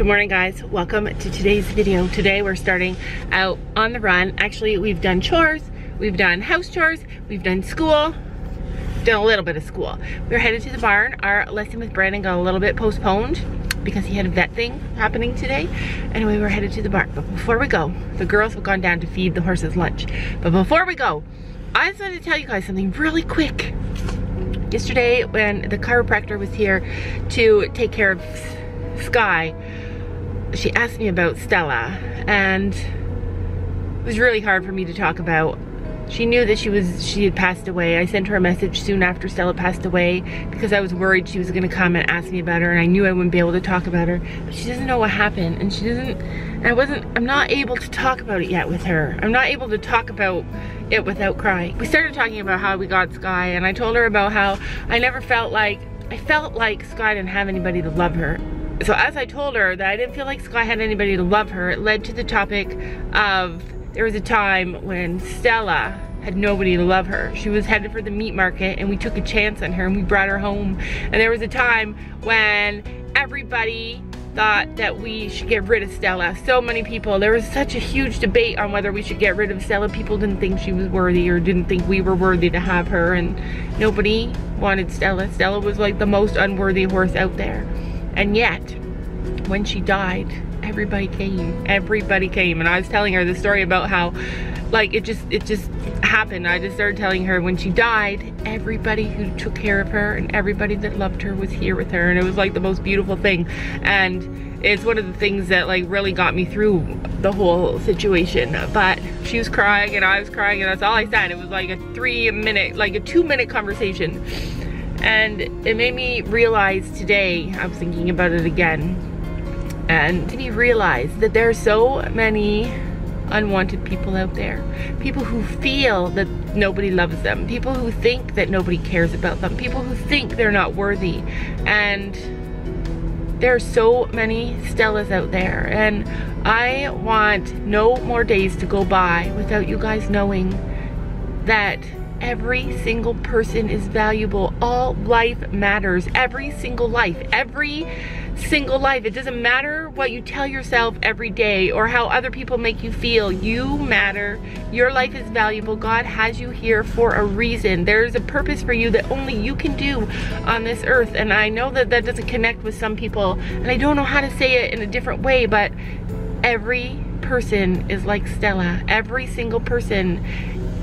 Good morning guys, welcome to today's video. Today we're starting out on the run. Actually, we've done chores, we've done house chores, we've done school, done a little bit of school. We're headed to the barn. Our lesson with Brandon got a little bit postponed because he had a vet thing happening today. Anyway, we're headed to the barn. But before we go, the girls have gone down to feed the horses lunch. But before we go, I just wanted to tell you guys something really quick. Yesterday, when the chiropractor was here to take care of Sky, she asked me about Stella, and it was really hard for me to talk about. She knew that she was she had passed away. I sent her a message soon after Stella passed away because I was worried she was gonna come and ask me about her and I knew I wouldn't be able to talk about her. But she doesn't know what happened and she doesn't I wasn't I'm not able to talk about it yet with her. I'm not able to talk about it without crying. We started talking about how we got Sky and I told her about how I never felt like I felt like Sky didn't have anybody to love her so as I told her that I didn't feel like Sky had anybody to love her, it led to the topic of there was a time when Stella had nobody to love her. She was headed for the meat market and we took a chance on her and we brought her home. And there was a time when everybody thought that we should get rid of Stella. So many people, there was such a huge debate on whether we should get rid of Stella. People didn't think she was worthy or didn't think we were worthy to have her and nobody wanted Stella. Stella was like the most unworthy horse out there. And yet, when she died, everybody came. Everybody came. And I was telling her the story about how like it just it just happened. I just started telling her when she died, everybody who took care of her and everybody that loved her was here with her. And it was like the most beautiful thing. And it's one of the things that like really got me through the whole situation. But she was crying and I was crying and that's all I said. It was like a three minute, like a two minute conversation and it made me realize today, I was thinking about it again, and me realize that there are so many unwanted people out there. People who feel that nobody loves them. People who think that nobody cares about them. People who think they're not worthy. And there are so many Stellas out there. And I want no more days to go by without you guys knowing that Every single person is valuable. All life matters. Every single life. Every single life. It doesn't matter what you tell yourself every day or how other people make you feel. You matter. Your life is valuable. God has you here for a reason. There's a purpose for you that only you can do on this earth. And I know that that doesn't connect with some people. And I don't know how to say it in a different way, but every person is like Stella. Every single person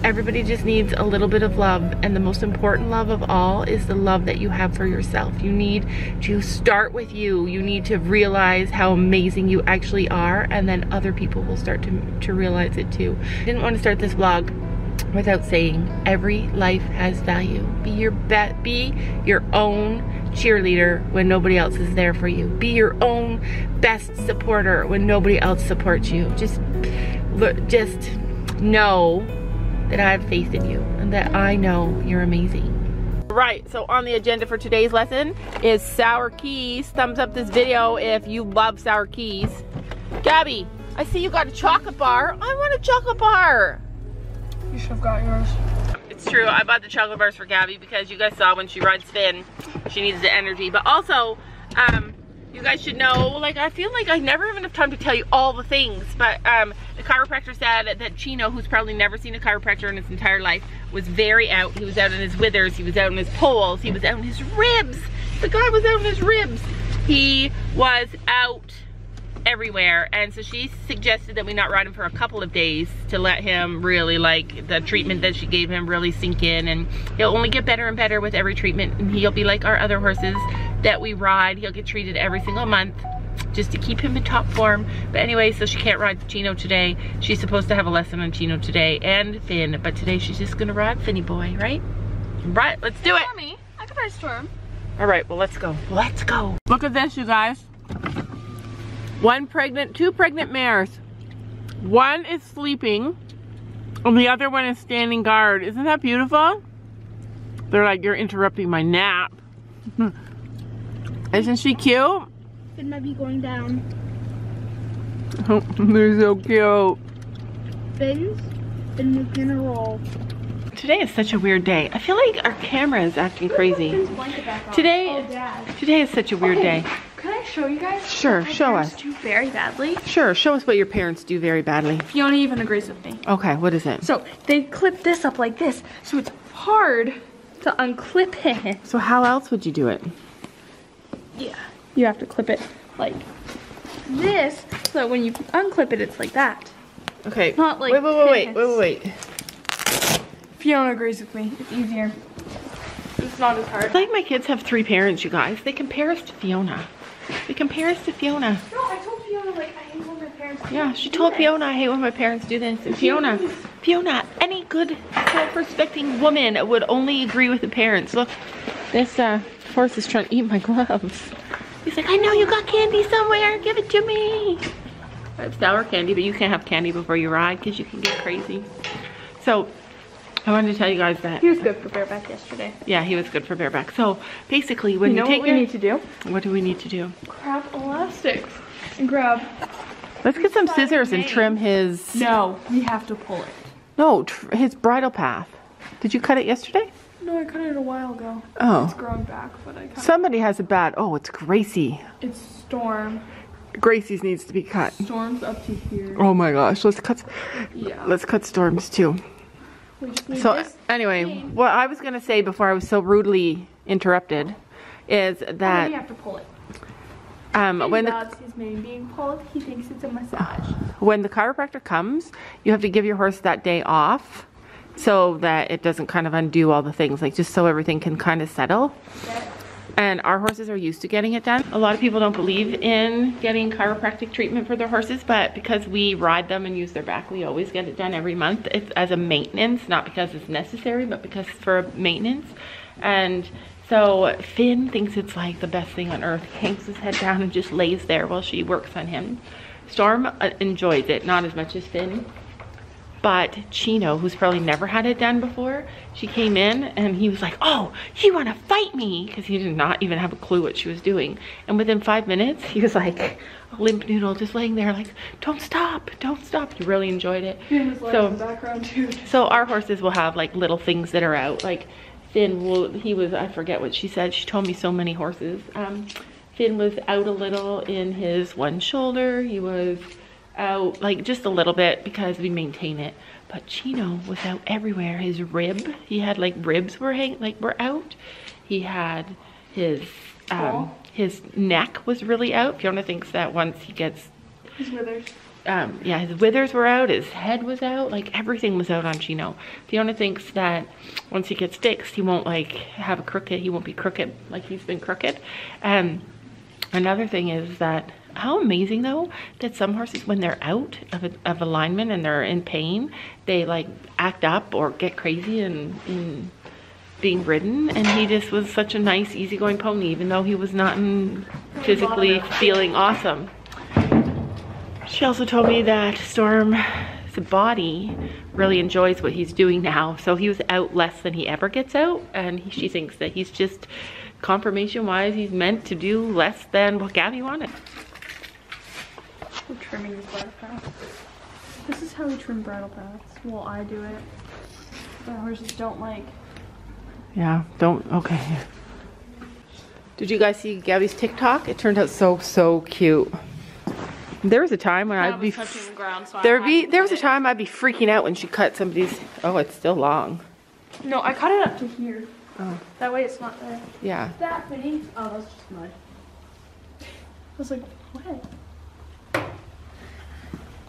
Everybody just needs a little bit of love and the most important love of all is the love that you have for yourself. You need to start with you. You need to realize how amazing you actually are and then other people will start to, to realize it too. I didn't want to start this vlog without saying every life has value. Be your bet be your own cheerleader when nobody else is there for you. Be your own best supporter when nobody else supports you. Just just know that I have faith in you and that I know you're amazing. Right, so on the agenda for today's lesson is sour keys. Thumbs up this video if you love sour keys. Gabby, I see you got a chocolate bar. I want a chocolate bar. You should have got yours. It's true, I bought the chocolate bars for Gabby because you guys saw when she rides Finn, she needs the energy. But also, um, you guys should know, like I feel like I never have enough time to tell you all the things, but um, the chiropractor said that Chino, who's probably never seen a chiropractor in his entire life, was very out. He was out in his withers, he was out in his polls, he was out in his ribs. The guy was out in his ribs. He was out everywhere and so she suggested that we not ride him for a couple of days to let him really like the treatment that she gave him really sink in and he'll only get better and better with every treatment and he'll be like our other horses that we ride. He'll get treated every single month just to keep him in top form. But anyway so she can't ride Chino today. She's supposed to have a lesson on Chino today and Finn but today she's just gonna ride Finny boy right? Right let's do it. Mommy, I could ride Storm. All right well let's go. Let's go. Look at this you guys. One pregnant, two pregnant mares. One is sleeping and the other one is standing guard. Isn't that beautiful? They're like, you're interrupting my nap. Isn't she cute? It might be going down. Oh, they're so cute. Fins, and we're gonna roll. Today is such a weird day. I feel like our camera is acting crazy. Today, Oh, today is such a weird Okay. day. Can I show you guys? Sure, what my show us. Do very badly. Sure, show us what your parents do very badly. Fiona even agrees with me. Okay, what is it? So they clip this up like this, so it's hard to unclip it. So how else would you do it? Yeah. You have to clip it like this, so when you unclip it, it's like that. Okay. Not like wait, wait, wait, wait, wait, wait, wait. Fiona agrees with me. It's easier. It's not as It's hard. like my kids have three parents, you guys. They compare us to Fiona. They compare us to Fiona. No, I told Fiona like I hate when my parents. Yeah, she told Fiona, I hate when my parents do this. And Fiona, Fiona, any good self-respecting woman would only agree with the parents. Look, this uh, horse is trying to eat my gloves. He's like, I know you got candy somewhere. Give it to me. I have sour candy, but you can't have candy before you ride because you can get crazy. So, I wanted to tell you guys that. He was good for bareback yesterday. Yeah, he was good for bareback. So, basically, when You you, know take what we your- need to do? what do we need to do? Grab elastics and grab. Let's get some Side scissors and trim his No, we have to pull it. no tr- his bridle path. Did you cut it yesterday? No, I cut it a while ago. Oh. It's Oh, growing back, but I cut somebody has a bad. Oh, it's Gracie. It's storm. Gracie's needs to be cut. Storm's up to here. Oh my gosh, let's cut. Yeah. Let's cut storms too. We just need So anyway, thing. what I was gonna say before I was so rudely interrupted is that you have to pull it. um, when the his mane being pulled. He thinks it's a massage. when the chiropractor comes, you have to give your horse that day off so that it doesn't kind of undo all the things, like just so everything can kind of settle. And our horses are used to getting it done. A lot of people don't believe in getting chiropractic treatment for their horses, but because we ride them and use their back, we always get it done every month. It's as a maintenance, not because it's necessary, but because for maintenance. And so Finn thinks it's like the best thing on earth. He hangs his head down and just lays there while she works on him. Storm uh, enjoys it, not as much as Finn. But Chino, who's probably never had it done before, she came in and he was like, oh, you want to fight me? Because he did not even have a clue what she was doing. And within five minutes, he was like a limp noodle just laying there like, don't stop, don't stop. He really enjoyed it. So- in the background too. So our horses will have like little things that are out. Like Finn will, he was, I forget what she said. She told me so many horses. Um, Finn was out a little in his one shoulder. He was out like just a little bit because we maintain it. But Chino was out everywhere. His rib, he had like ribs were hang, like were out. He had his, um, his neck was really out. Fiona thinks that once he gets His withers. um, yeah, his withers were out, his head was out, like everything was out on Chino. Fiona thinks that once he gets fixed, he won't like have a crooked, he won't be crooked like he's been crooked. And another thing is that how amazing though that some horses when they're out of, of alignment and they're in pain, they like act up or get crazy and, and being ridden and he just was such a nice easygoing pony even though he was not in physically feeling awesome. She also told me that Storm's body really enjoys what he's doing now. So he was out less than he ever gets out. And he, she thinks that he's just, conformation wise, he's meant to do less than what Gabby wanted. We're trimming his bridle path. This is how we trim bridle paths. Well, I do it. The horses don't like. Yeah, don't, okay. Did you guys see Gabby's TikTok? It turned out so, so cute. There was a time when I'd be, the ground, so there had be, there was a time I'd be freaking out when she cut somebody's, oh, it's still long. No, I cut it up to here. Oh. That way it's not there. Yeah. That many. Oh, that's just mud. I was like, what?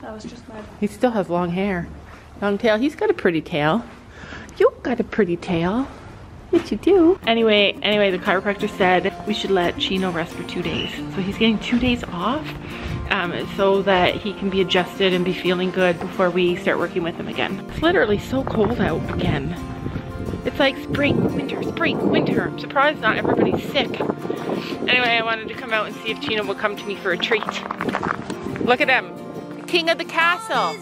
That was just mud. He still has long hair. Long tail. He's got a pretty tail. You got a pretty tail. Yes, you do. Anyway, anyway, the chiropractor said we should let Chino rest for two days. So he's getting two days off um, so that he can be adjusted and be feeling good before we start working with him again. It's literally so cold out again. It's like spring, winter, spring, winter. I'm surprised not everybody's sick. Anyway, I wanted to come out and see if Chino will come to me for a treat. Look at him. King of the castle.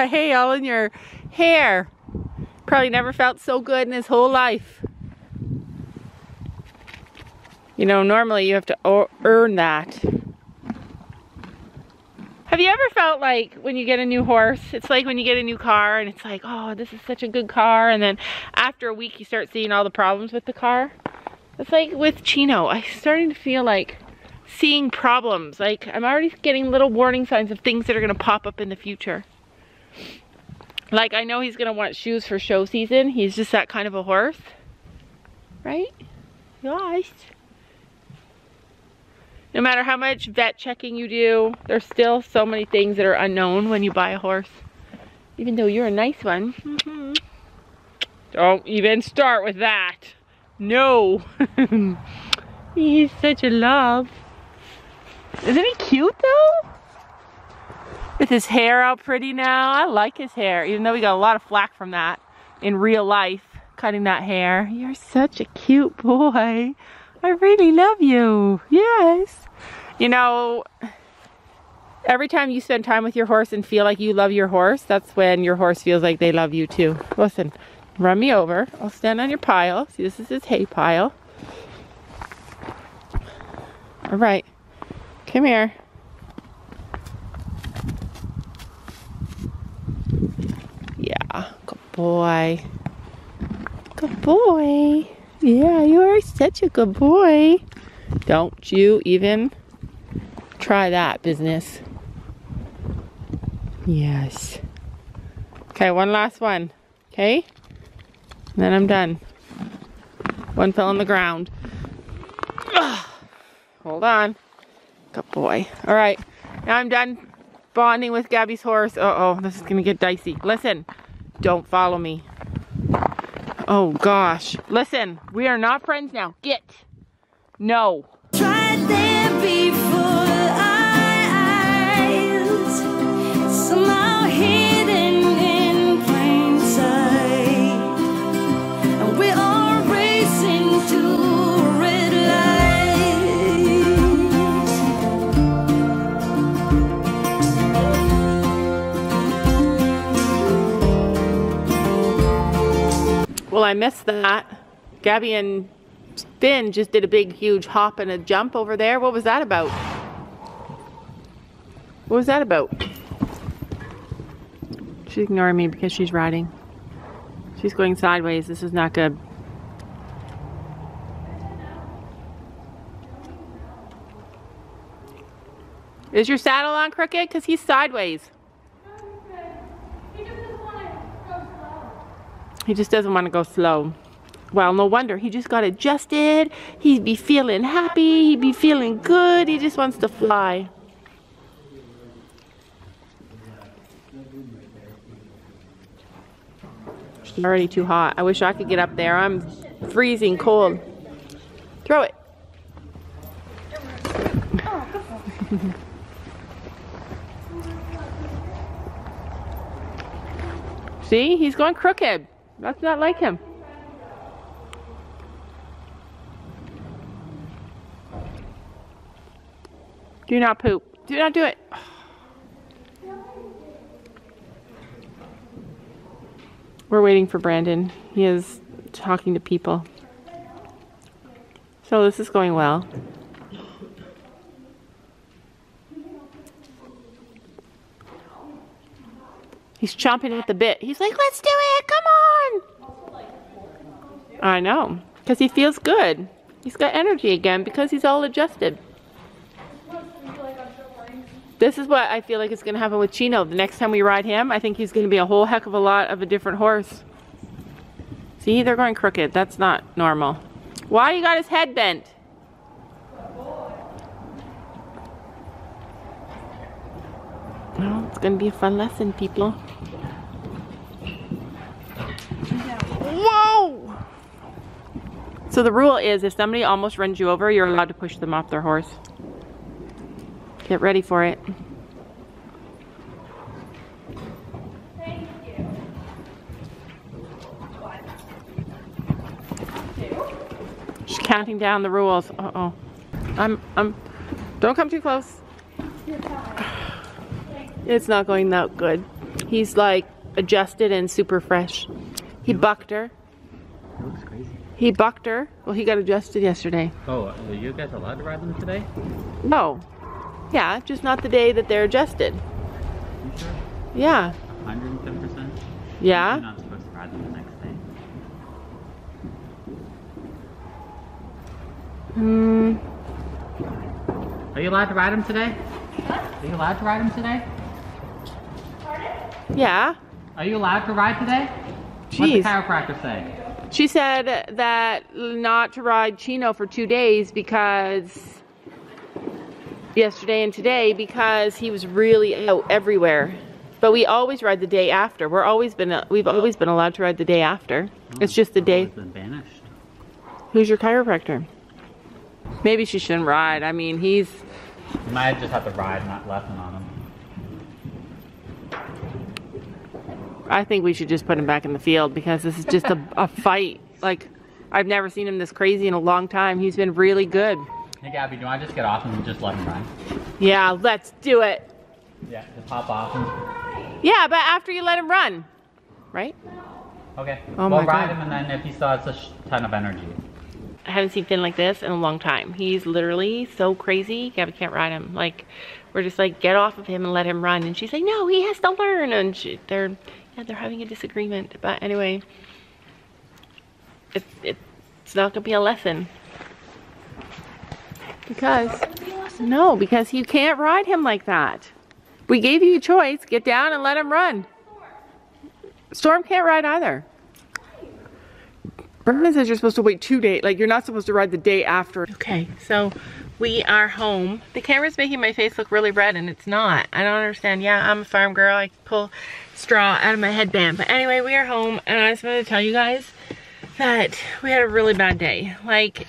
got hay all in your hair. Probably never felt so good in his whole life. You know, normally you have to earn that. Have you ever felt like when you get a new horse, it's like when you get a new car and it's like, oh, this is such a good car. And then after a week, you start seeing all the problems with the car. It's like with Chino, I'm starting to feel like seeing problems. Like I'm already getting little warning signs of things that are gonna pop up in the future. Like I know he's gonna want shoes for show season. He's just that kind of a horse. Right? Yes no matter how much vet checking you do, there's still so many things that are unknown when you buy a horse. Even though you're a nice one. Mm -hmm. Don't even start with that. No. He's such a love. Isn't he cute though? With his hair all pretty now. I like his hair, even though we got a lot of flack from that in real life, cutting that hair. You're such a cute boy. I really love you. Yes. You know, every time you spend time with your horse and feel like you love your horse, that's when your horse feels like they love you too. Listen, run me over. I'll stand on your pile. See, this is his hay pile. All right. Come here. Yeah, good boy. Good boy. Yeah, you are such a good boy. Don't you even try that business. Yes. Okay, one last one. Okay? then I'm done. One fell on the ground. Ugh. Hold on. Good boy. All right. Now I'm done bonding with Gabby's horse. Uh-oh, this is going to get dicey. Listen, don't follow me. Oh gosh. Listen, we are not friends now. Get. No. Well, I missed that. Gabby and Finn just did a big, huge hop and a jump over there. What was that about? What was that about? She's ignoring me because she's riding. She's going sideways. This is not good. Is your saddle on crooked? Because he's sideways. He just doesn't want to go slow. Well, no wonder. He just got adjusted. He'd be feeling happy. He'd be feeling good. He just wants to fly. It's already too hot. I wish I could get up there. I'm freezing cold. Throw it. See, he's going crooked. That's not like him. Do not poop. Do not do it. We're waiting for Brandon. He is talking to people. So this is going well. He's chomping at the bit. He's like, let's do it. I know, because he feels good. He's got energy again because he's all adjusted. This is what I feel like is going to happen with Chino. The next time we ride him, I think he's going to be a whole heck of a lot of a different horse. See, they're going crooked. That's not normal. Why you got his head bent? Well, it's going to be a fun lesson, people. So the rule is if somebody almost runs you over, you're allowed to push them off their horse. Get ready for it. She's counting down the rules. Uh-oh. I'm, I'm, don't come too close. It's not going that good. He's like adjusted and super fresh. He bucked her. It looks crazy. He bucked her. Well, he got adjusted yesterday. Oh, are you guys allowed to ride them today? No. Yeah, just not the day that they're adjusted. You sure? Yeah. 110%? You're Yeah. not supposed to ride them the next day. Hmm. Are you allowed to ride them today? Are you allowed to ride them today? Yeah. Are you allowed to ride today? What's the chiropractor say? She said that not to ride Chino for two days because yesterday and today because he was really out everywhere. But we always ride the day after. We're always been we've always been allowed to ride the day after. Hmm. It's just the day. Been banished. Who's your chiropractor? Maybe she shouldn't ride. I mean, he's You might just have to ride, not lesson on them. I think we should just put him back in the field because this is just a, a fight. Like I've never seen him this crazy in a long time. He's been really good. Hey Gabby, do I just get off and just let him run? Yeah, let's do it. Yeah, just hop off and... Yeah, but after you let him run, right? Okay. Oh we'll my ride God. him and then if he still has a ton of energy. I haven't seen Finn like this in a long time. He's literally so crazy. Gabby can't ride him. Like, we're just like, get off of him and let him run. And she's like, no, he has to learn. And she, they're, yeah, they're having a disagreement. But anyway, it, it, it's not gonna be a lesson. Because, no, because you can't ride him like that. We gave you a choice. Get down and let him run. Storm can't ride either. Brandon says you're supposed to wait two days. Like you're not supposed to ride the day after. Okay, so we are home. The camera's making my face look really red and it's not. I don't understand. Yeah, I'm a farm girl. I pull straw out of my headband. But anyway, we are home and I just wanted to tell you guys that we had a really bad day. Like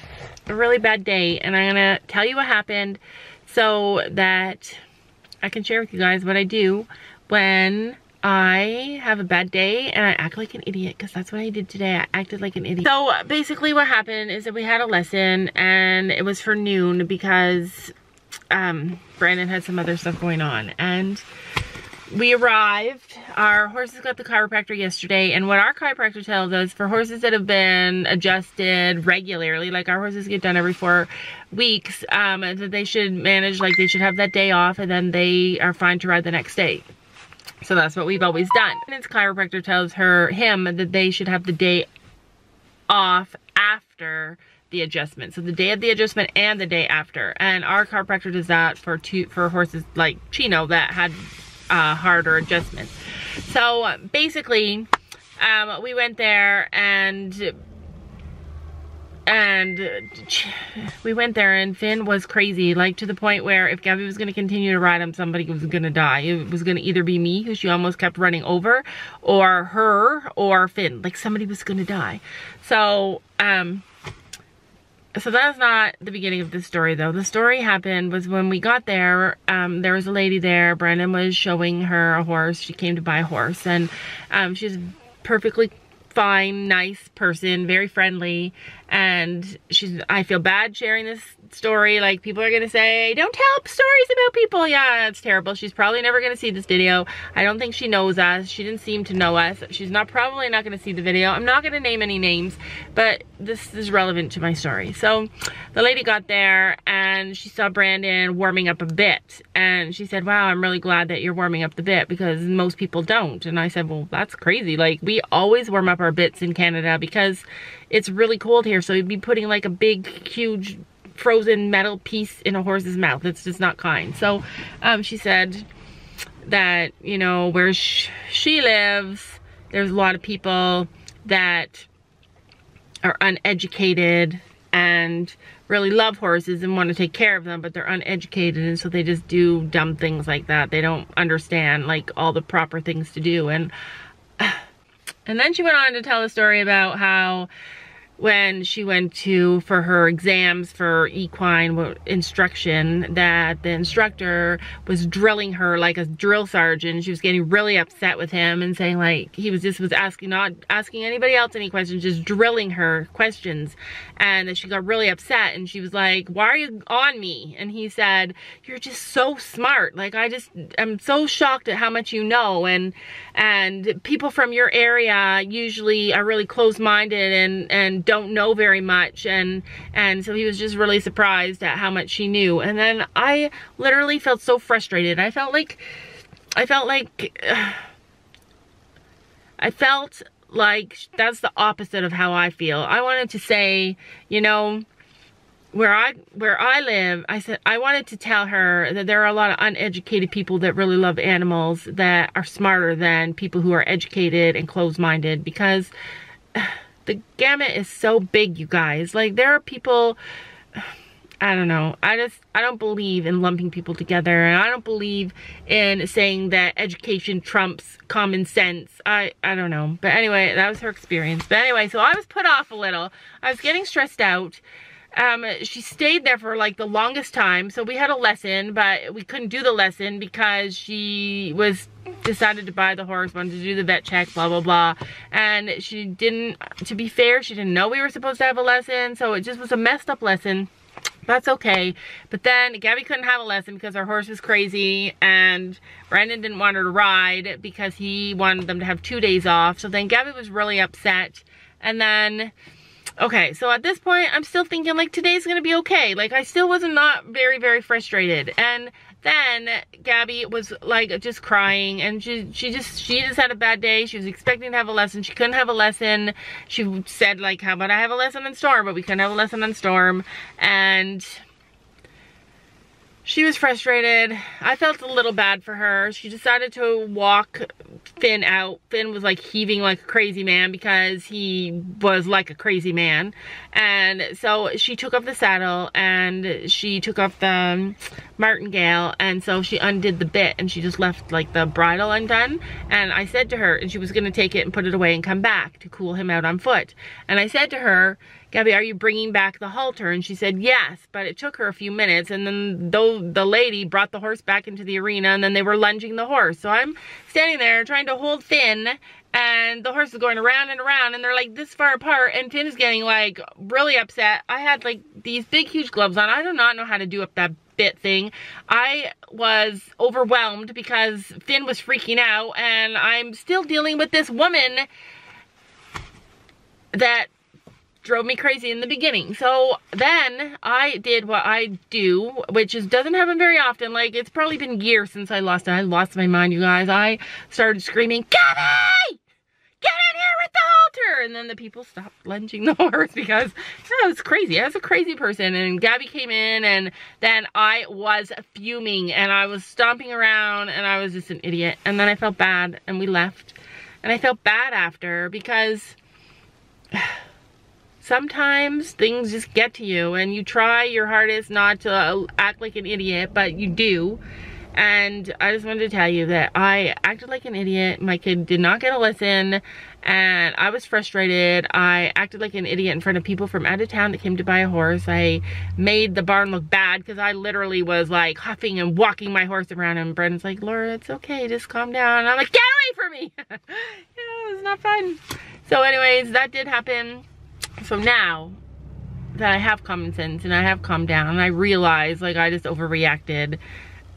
a really bad day. And I'm gonna tell you what happened so that I can share with you guys what I do when I have a bad day and I act like an idiot because that's what I did today. I acted like an idiot. So basically what happened is that we had a lesson and it was for noon because um, Brandon had some other stuff going on and we arrived. Our horses got the chiropractor yesterday, and what our chiropractor tells us for horses that have been adjusted regularly, like our horses get done every four weeks, um, that they should manage, like they should have that day off, and then they are fine to ride the next day. So that's what we've always done. And his chiropractor tells her, him, that they should have the day off after the adjustment. So the day of the adjustment and the day after. And our chiropractor does that for two for horses like Chino that had uh, harder adjustments. So basically, um, we went there and and we went there and Finn was crazy, like to the point where if Gabby was going to continue to ride him, somebody was going to die. It was going to either be me, who she almost kept running over, or her, or Finn. Like somebody was going to die. So, um, so that's not the beginning of the story though. The story happened was when we got there, um, there was a lady there. Brandon was showing her a horse. She came to buy a horse and um, she's perfectly fine, nice person, very friendly. And she's, I feel bad sharing this story. Like people are going to say, don't tell stories about people. Yeah, it's terrible. She's probably never going to see this video. I don't think she knows us. She didn't seem to know us. She's not probably not going to see the video. I'm not going to name any names, but this is relevant to my story. So the lady got there and she saw Brandon warming up a bit. And she said, wow, I'm really glad that you're warming up the bit because most people don't. And I said, well, that's crazy. Like we always warm up our bits in Canada because it's really cold here. So you'd be putting like a big, huge frozen metal piece in a horse's mouth. It's just not kind. So um, she said that, you know, where sh she lives, there's a lot of people that are uneducated and really love horses and want to take care of them, but they're uneducated and so they just do dumb things like that. They don't understand like all the proper things to do. And and then she went on to tell a story about how when she went to for her exams for equine instruction that the instructor was drilling her like a drill sergeant. She was getting really upset with him and saying like he was just was asking not asking anybody else any questions just drilling her questions. And that she got really upset and she was like why are you on me? And he said you're just so smart. Like I just I'm so shocked at how much you know. And and people from your area usually are really close-minded and and don't know very much and and so he was just really surprised at how much she knew. And then I literally felt so frustrated. I felt like I felt like I felt like that's the opposite of how I feel. I wanted to say you know where I where I live, I said I wanted to tell her that there are a lot of uneducated people that really love animals that are smarter than people who are educated and closed-minded because the gamut is so big, you guys. Like, there are people, I don't know. I just, I don't believe in lumping people together. And I don't believe in saying that education trumps common sense. I, I don't know. But anyway, that was her experience. But anyway, so I was put off a little. I was getting stressed out um, she stayed there for like the longest time. So we had a lesson, but we couldn't do the lesson because she was decided to buy the horse, wanted to do the vet check, blah, blah, blah. And she didn't, to be fair, she didn't know we were supposed to have a lesson. So it just was a messed up lesson. That's okay. But then Gabby couldn't have a lesson because her horse was crazy and Brandon didn't want her to ride because he wanted them to have two days off. So then Gabby was really upset. And then Okay, so at this point, I'm still thinking like today's gonna be okay. Like I still wasn't not very, very frustrated. And then Gabby was like just crying and she, she just, she just had a bad day. She was expecting to have a lesson. She couldn't have a lesson. She said like, how about I have a lesson on Storm? But we couldn't have a lesson on Storm. And she was frustrated. I felt a little bad for her. She decided to walk Finn out. Finn was like heaving like a crazy man because he was like a crazy man. And so she took off the saddle and she took off the martingale and so she undid the bit and she just left like the bridle undone. And I said to her, and she was gonna take it and put it away and come back to cool him out on foot. And I said to her, Gabby, are you bringing back the halter? And she said, yes, but it took her a few minutes. And then though the lady brought the horse back into the arena and then they were lunging the horse. So I'm standing there trying to hold Finn and the horse is going around and around and they're like this far apart and Finn is getting like really upset. I had like these big huge gloves on. I do not know how to do up that bit thing. I was overwhelmed because Finn was freaking out and I'm still dealing with this woman that drove me crazy in the beginning. So then I did what I do, which is doesn't happen very often. Like it's probably been years since I lost it. I lost my mind, you guys. I started screaming, Gabby! Get in here with the halter! And then the people stopped lunging the horse because know, it's crazy. I was a crazy person. And Gabby came in and then I was fuming and I was stomping around and I was just an idiot. And then I felt bad and we left. And I felt bad after because sometimes things just get to you and you try your hardest not to uh, act like an idiot, but you do. And I just wanted to tell you that I acted like an idiot. My kid did not get a lesson and I was frustrated. I acted like an idiot in front of people from out of town that came to buy a horse. I made the barn look bad because I literally was like huffing and walking my horse around and Brandon's like, Laura, it's okay, just calm down. And I'm like, get away from me. yeah, it's not fun. So anyways, that did happen so now that I have common sense and I have calmed down and I realize like I just overreacted.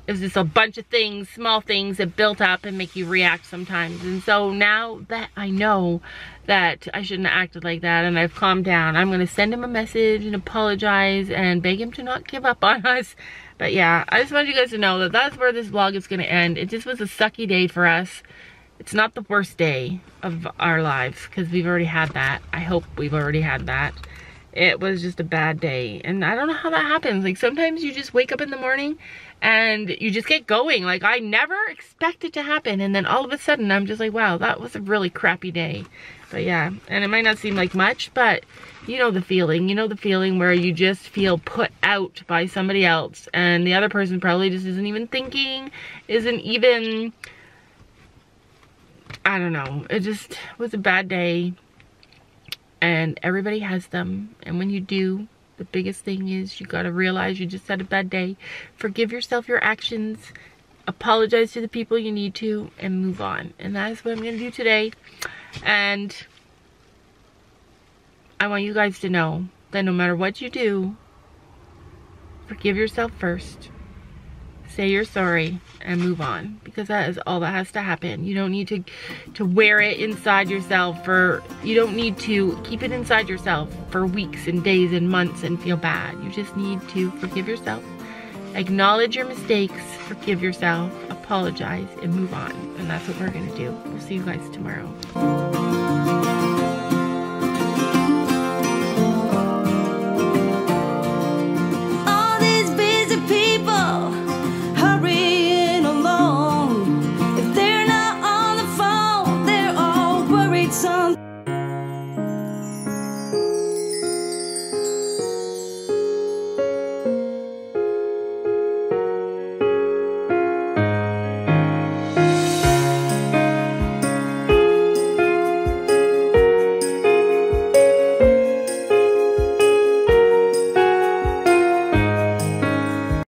It was just a bunch of things, small things that built up and make you react sometimes. And so now that I know that I shouldn't have acted like that and I've calmed down, I'm gonna send him a message and apologize and beg him to not give up on us. But yeah, I just wanted you guys to know that that's where this vlog is gonna end. It just was a sucky day for us it's not the worst day of our lives because we've already had that. I hope we've already had that. It was just a bad day. And I don't know how that happens. Like sometimes you just wake up in the morning and you just get going. Like I never expect it to happen. And then all of a sudden I'm just like, wow, that was a really crappy day. But yeah, and it might not seem like much, but you know the feeling. You know the feeling where you just feel put out by somebody else and the other person probably just isn't even thinking, isn't even I don't know. It just was a bad day. and everybody has them. And when you do, the biggest thing is you got to realize you just had a bad day. Forgive yourself your actions. Apologize to the people you need to and move on. And that is what I'm going to do today. And I want you guys to know that no matter what you do, forgive yourself first. Say you're sorry and move on because that is all that has to happen. You don't need to to wear it inside yourself for you don't need to keep it inside yourself for weeks and days and months and feel bad. You just need to forgive yourself. Acknowledge your mistakes, forgive yourself, apologize and move on. And that's what we're going to do. We'll see you guys tomorrow.